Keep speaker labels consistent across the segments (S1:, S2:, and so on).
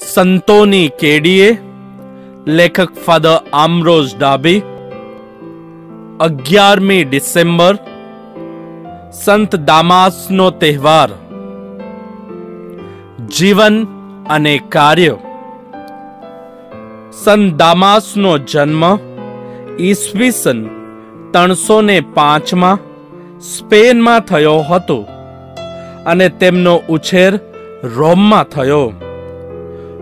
S1: સંતોની કેડીએ, લેખક ફાધર આમરોઝ ડાબી, અગિયારમી ડિસેમ્બર, સંત દામાસનો તહેવાર, જીવન અને કાર્ય. સંત દામાસનો જન્મ ઈસવીસન ત્રણસો ને પાંચમાં સ્પેનમાં થયો હતો અને તેમનો ઉછેર રોમમાં થયો.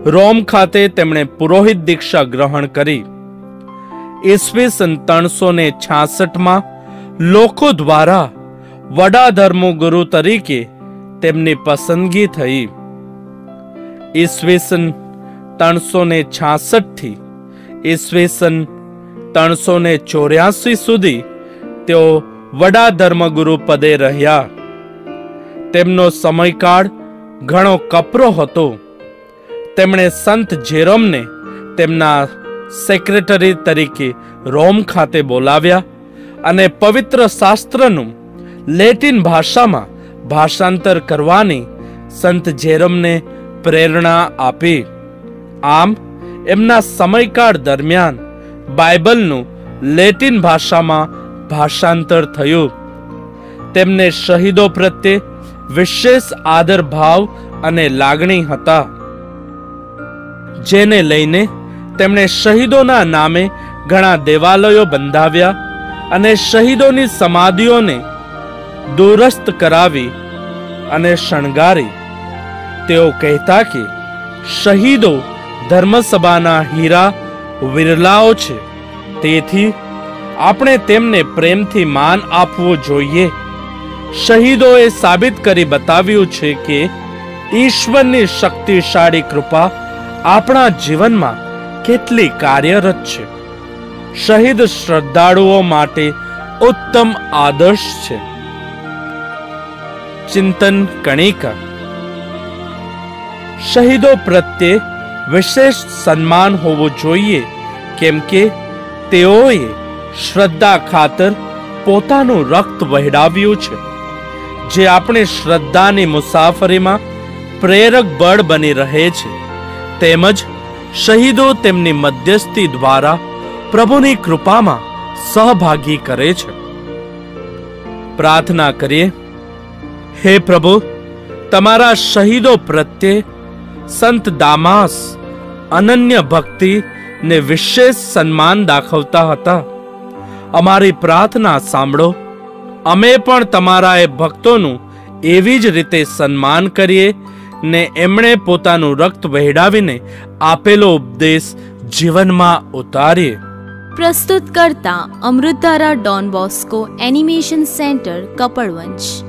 S1: રોમ ખાતે તેમણે પુરોહિત દીક્ષા ગ્રહણ કરી. ઈસવીસન ત્રણસો ને છાસઠમાં લોકો દ્વારા વડા ધર્મગુરુ તરીકે તેમની પસંદગી થઈ. ઈસવીસન ત્રણસો ને છાસઠથી ઈસવીસન ત્રણસો ને ચોર્યાસી સુધી તેઓ વડા ધર્મગુરુ પદે રહ્યા. તેમનો સમયકાળ ઘણો કપરો હતો. તેમણે સંત જેરોમને તેમના સેક્રેટરી તરીકે રોમ ખાતે બોલાવ્યા અને પવિત્ર શાસ્ત્રનું લેટિન ભાષામાં ભાષાંતર કરવાની સંત જેરોમને પ્રેરણા આપી. આમ, એમના સમયકાળ દરમિયાન બાઇબલનું લેટિન ભાષામાં ભાષાંતર થયું. તેમને શહીદો પ્રત્યે વિશેષ આદર ભાવ અને લાગણી હતા. જેને લઈને તેમણે શહીદોના નામે ઘણા દેવાલયો બંધાવ્યા અને શહીદોની સમાધિઓને દુરસ્ત કરાવી અને શણગારી. તેઓ કહેતા કે શહીદો ધર્મસભાના હીરા વિરલાઓ છે. તેથી આપણે તેમને પ્રેમથી માન આપવું જોઈએ. શહીદોએ સાબિત કરી બતાવ્યું છે કે ઈશ્વરની શક્તિશાળી કૃપા આપણા જીવનમાં કેટલી કાર્યરત છે. શહીદ શ્રદ્ધાળુઓ માટે ઉત્તમ આદર્શ છે. ચિંતન કણિકા. શહીદો પ્રત્યે વિશેષ સન્માન હોવું જોઈએ, કેમ કે તેઓએ શ્રદ્ધા ખાતર પોતાનું રક્ત વહેડાવ્યું છે. જે આપણે શ્રદ્ધાની મુસાફરીમાં પ્રેરક બળ બની રહે છે. તેમજ શહીદો તેમની મધ્યસ્થી દ્વારા પ્રભુની કૃપામાં સહભાગી કરે છે. પ્રાર્થના કરીએ. હે પ્રભુ, તમારા શહીદો પ્રત્યે સંત દામાસ અનન્ય ભક્તિ ને વિશેષ સન્માન દાખવતા હતા. અમારી પ્રાર્થના સાંભળો. અમે પણ તમારા એ ભક્તોનું એવી જ રીતે સન્માન કરીએ ને એમણે પોતાનું રક્ત વહેડાવીને આપેલો ઉપદેશ જીવનમાં ઉતારીએ.
S2: પ્રસ્તુત કરતા Amritdhara Don Bosco animation centre Kapadvanj